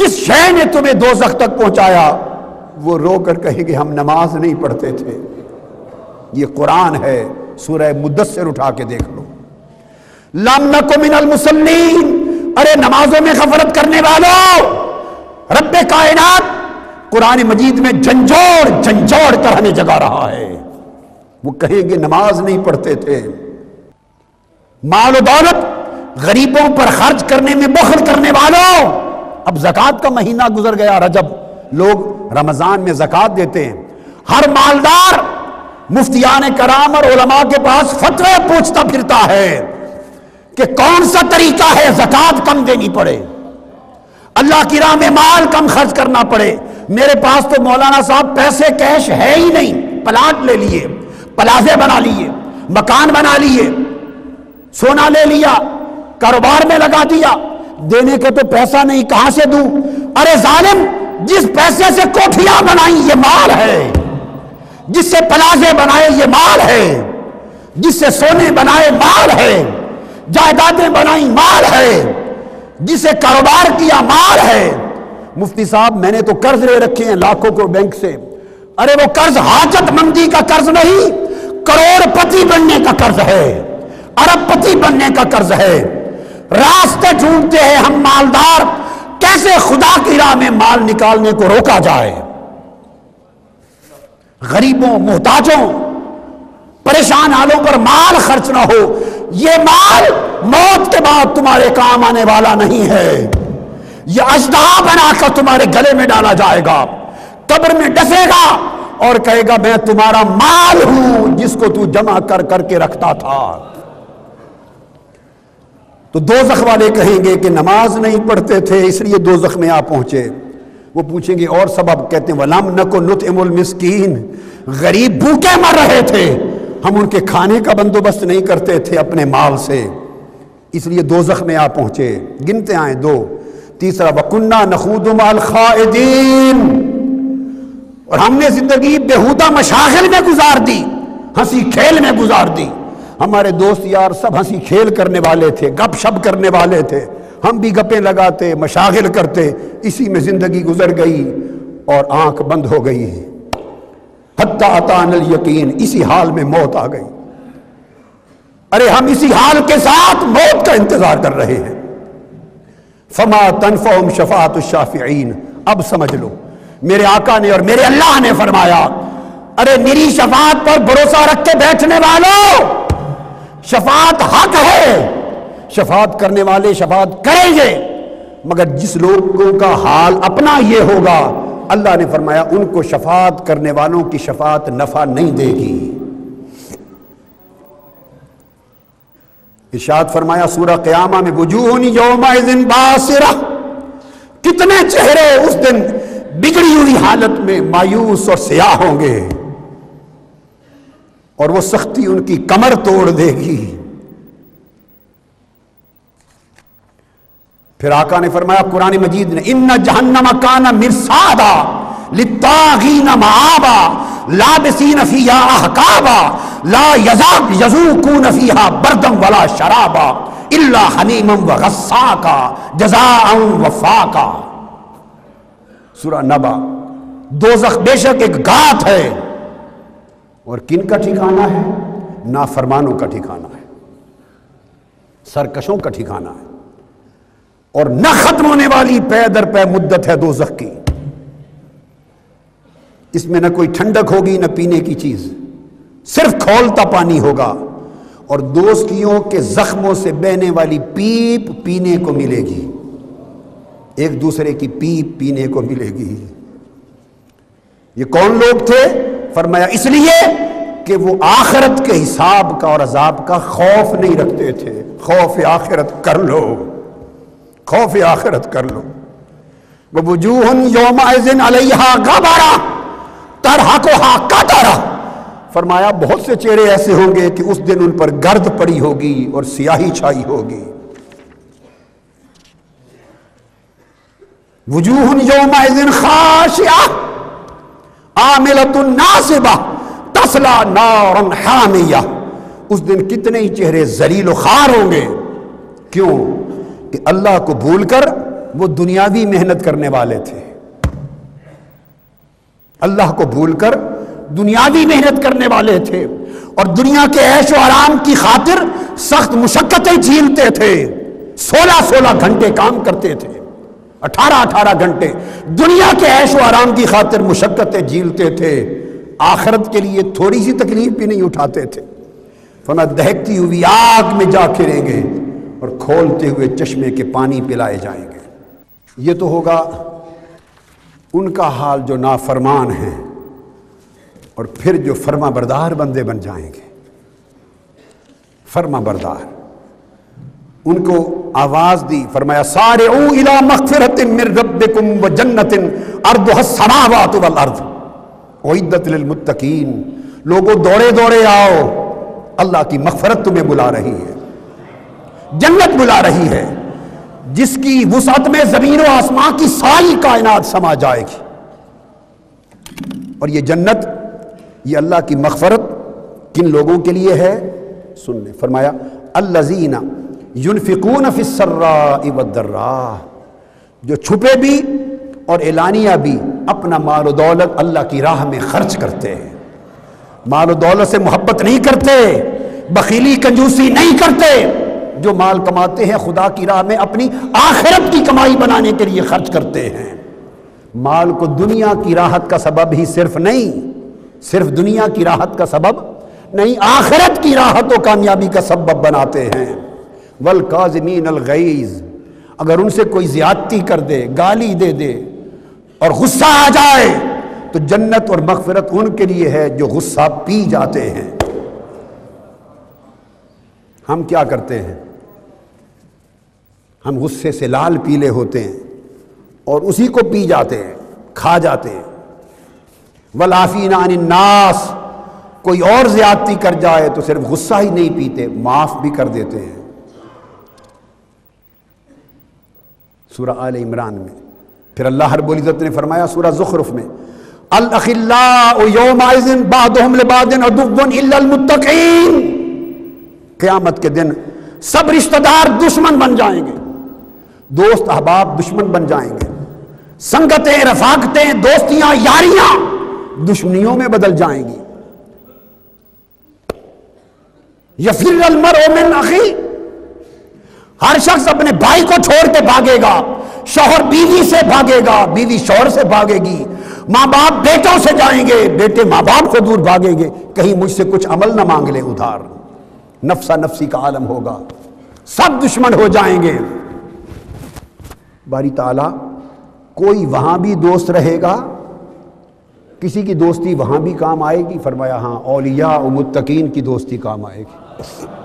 किस शय ने तुम्हें दो तक पहुँचाया? वो रोकर कहेंगे हम नमाज़ नहीं पढ़ते थे। ये कुरान है, सूरह मुदस्सिर उठा के देख लो। लम नको मिनल मुसल्लीन। अरे नमाजों में गफलत करने वालों रब कायनात, कुरान मजीद में झंझोड़ झंझोड़ कर हमें जगा रहा है। वो कहेंगे, नमाज़ नहीं पढ़ते थे। माल दौलत, गरीबों पर खर्च करने में बखल करने वालों अब जक़ात का महीना गुजर गया, रजब। लोग रमज़ान में जक़ात देते हैं। हर मालदार, मुफ्तियान कराम और उलमा के पास फतवे पूछता फिरता है कि कौन सा तरीका है जक़ात कम देनी पड़े? अल्लाह की राह में माल कम खर्च करना पड़े। मेरे पास तो मौलाना साहब पैसे, कैश है ही नहीं। प्लाट ले लिए, प्लाजे बना लिए, मकान बना लिए, सोना ले लिया, कारोबार में लगा दिया देने का तो पैसा नहीं, कहाँ से दूँ? अरे जालिम, जिस पैसे से कोठियाँ बनाई, ये माल है। जिससे प्लाजे बनाए, ये माल है। जिससे सोने बनाए, माल है। जायदादें बनाई, माल है। जिसे कारोबार किया, माल है। मुफ्ती साहब, मैंने तो कर्ज ले रखे हैं लाखों को बैंक से। अरे वो कर्ज हाजत मंदी का कर्ज नहीं, करोड़पति बनने का कर्ज है। अरबपति बनने का कर्ज है। रास्ते ढूंढते हैं हम मालदार। कैसे खुदा की राह में माल निकालने को रोका जाए? गरीबों, मोहताजों, परेशान हालों पर माल खर्च ना हो। यह माल मौत के बाद तुम्हारे काम आने वाला नहीं है। यह अजदा बनाकर तुम्हारे गले में डाला जाएगा, कब्र में डसेगा और कहेगा, मैं तुम्हारा माल हूँ जिसको तू जमा कर करके रखता था। तो दो जख वाले कहेंगे कि नमाज़ नहीं पढ़ते थे, इसलिए दो जख में आ पहुँचे। वो पूछेंगे, और सबब कहते हैं, वलम नको नुत नुतमुल मिस्कीन। गरीब भूखे मर रहे थे। हम उनके खाने का बंदोबस्त नहीं करते थे अपने माल से। इसलिए दो जख में आ पहुँचे। गिनते आए दो। तीसरा, वकुन्ना नखूद माल खादिन और हमने ज़िंदगी बेहुदा मशागिल में गुजार दी, हँसी खेल में गुजार दी। हमारे दोस्त यार सब हँसी खेल करने वाले थे, गप शप करने वाले थे। हम भी गपें लगाते, मशागिल करते, इसी में ज़िंदगी गुजर गई और आँख बंद हो गई हत्ता यकीन, इसी हाल में मौत आ गई। अरे हम इसी हाल के साथ मौत का इंतज़ार कर रहे हैं। फमा तनफोम शफात शाफीन अब समझ लो, मेरे आका ने और मेरे अल्लाह ने फरमाया, अरे मेरी शफात पर भरोसा रख के बैठने वालों! शफात हक है। शफात करने वाले शफात करेंगे। मगर जिस लोगों का हाल अपना ये होगा, अल्लाह ने फरमाया, उनको शफात करने वालों की शफात नफा नहीं देगी। इशाद फरमाया सूरा क्यामा में वजूहन यौमाइजिन बासिरा कितने चेहरे उस दिन बिगड़ी हुई हालत में मायूस और स्याह होंगे। और वो सख्ती उनकी कमर तोड़ देगी। फिर आका ने फरमाया, कुरान मजीद ने इन जहन्नम काना मिर्सादा लितागीन माबा अहकाबा, ला यजाब बरदम वला शराबा, इल्ला व गस्साका वफाका। नबा बेशक एक गात है और किन का ठिकाना है? नाफरमानों का ठिकाना है। सरकशों का ठिकाना है। और न खत्म होने वाली पै दर पै मुद्दत है दो की। इसमें न कोई ठंडक होगी, न पीने की चीज़। सिर्फ़ खोलता पानी होगा। और दोस्तियों के जख्मों से बहने वाली पीप पीने को मिलेगी। एक दूसरे की पीप पीने को मिलेगी। ये कौन लोग थे? फरमाया, इसलिए कि वो आखिरत के हिसाब का और अजाब का खौफ नहीं रखते थे। खौफ आखिरत कर लो। खौफ आखिरत कर लो। वजूहन योमाजिन अलैहा गबारा, तरहा को हा काटारा फरमाया, बहुत से चेहरे ऐसे होंगे कि उस दिन उन पर गर्द पड़ी होगी और सियाही छाई होगी। वजूहन योमाजिन खाशिया, आमिलतुन नासिबा तसला नारन हामिया उस दिन कितने ही चेहरे जलील खार होंगे। क्यों? कि अल्लाह को भूलकर वो दुनियावी मेहनत करने वाले थे। अल्लाह को भूलकर दुनियावी मेहनत करने वाले थे। और दुनिया के ऐशो आराम की खातिर सख्त मुशक्कतें झीलते थे। सोलह सोलह घंटे काम करते थे। अठारह अठारह घंटे दुनिया के ऐशो आराम की खातिर मुशक्कतें झीलते थे। आखरत के लिए थोड़ी सी तकलीफ़ भी नहीं उठाते थे। फना दहकती हुई आग में जा खिरेंगे और खोलते हुए चश्मे के पानी पिलाए जाएँगे। ये तो होगा उनका हाल जो नाफरमान है और फिर जो फर्मा बरदार बंदे बन जाएँगे। फर्मा बरदार उनको आवाज़ दी, फरमाया सारे ओ इला मगफिरत मिर रब्बिकुम व जन्नतिन वल अर्द। मुत्तकीन। लोगों, दौड़े दौड़े आओ। अल्लाह की मगफरत तुम्हें बुला रही है। जन्नत बुला रही है। जिसकी वसत में ज़मीन और आसमां की सारी कायनात समा जाएगी। और ये जन्नत, ये अल्लाह की मगफरत किन लोगों के लिए है? सुनने, फरमाया, अल्लाजीना युनफिकून फिसर्रा इवद्दर्रा जो छुपे भी और एलानिया भी अपना माल दौलत अल्लाह की राह में खर्च करते हैं। माल दौलत से मोहब्बत नहीं करते, बखीली, कंजूसी नहीं करते। जो माल कमाते हैं, खुदा की राह में अपनी आखिरत की कमाई बनाने के लिए खर्च करते हैं। माल को दुनिया की राहत का सबब ही सिर्फ़ नहीं, सिर्फ़ दुनिया की राहत का सबब नहीं, आखिरत की राहत और कामयाबी का सबब बनाते हैं। वल काजमीन अगर उनसे कोई ज्यादती कर दे, गाली दे दे और गुस्सा आ जाए तो जन्नत और मगफरत उनके लिए है जो गुस्सा पी जाते हैं। हम क्या करते हैं? हम गुस्से से लाल पीले होते हैं और उसी को पी जाते हैं, खा जाते हैं। वलाफीना नास कोई और ज्यादती कर जाए तो सिर्फ़ गुस्सा ही नहीं पीते, माफ़ भी कर देते हैं। सूरा आल इमरान में फिर अल्लाह रब्बुल इज़्ज़त ने फरमाया सूरा ज़ुखरुफ में क़यामत के दिन सब रिश्तेदार दुश्मन बन जाएँगे, दोस्त अहबाब दुश्मन बन जाएँगे, संगतें, रफाकतें, दोस्तियाँ, यारियाँ दुश्मनियों में बदल जाएँगी। यफिर अलमर ओमिन अखी, हर शख्स अपने भाई को छोड़ के भागेगा। शोहर बीवी से भागेगा, बीवी शोहर से भागेगी। माँ बाप बेटों से जाएँगे, बेटे माँ बाप को दूर भागेंगे। कहीं मुझसे कुछ अमल ना मांग ले उधार। नफसा नफसी का आलम होगा। सब दुश्मन हो जाएँगे। बारी ताला, कोई वहाँ भी दोस्त रहेगा, किसी की दोस्ती वहाँ भी काम आएगी। फरमाया हाँ औलिया मुत्तकीन की दोस्ती काम आएगी।